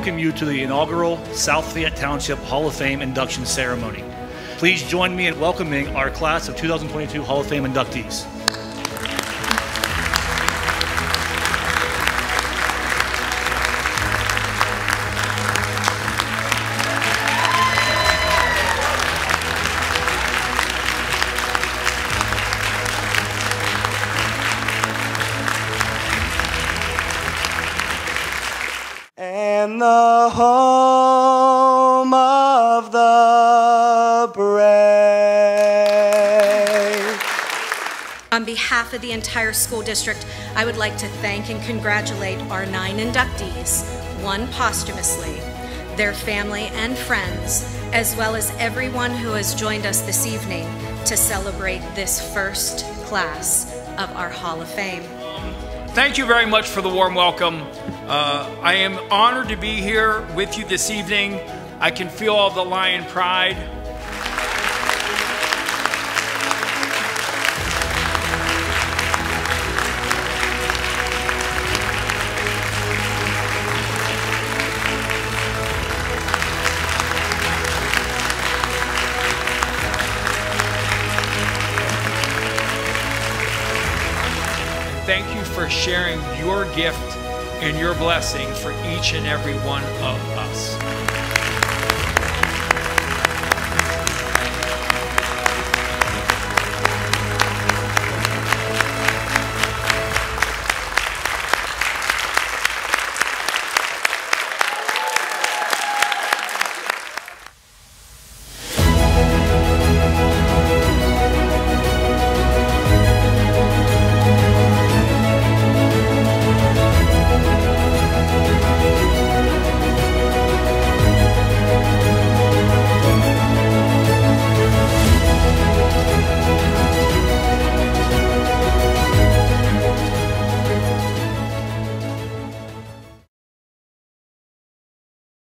welcome you to the inaugural South Fayette Township Hall of Fame induction ceremony. Please join me in welcoming our class of 2022 Hall of Fame inductees. The home of the brave. On behalf of the entire school district, I would like to thank and congratulate our nine inductees, one posthumously, their family and friends, as well as everyone who has joined us this evening to celebrate this first class of our Hall of Fame. Thank you very much for the warm welcome. Uh, I am honored to be here with you this evening. I can feel all the lion pride. Thank you for sharing your gift and your blessing for each and every one of us.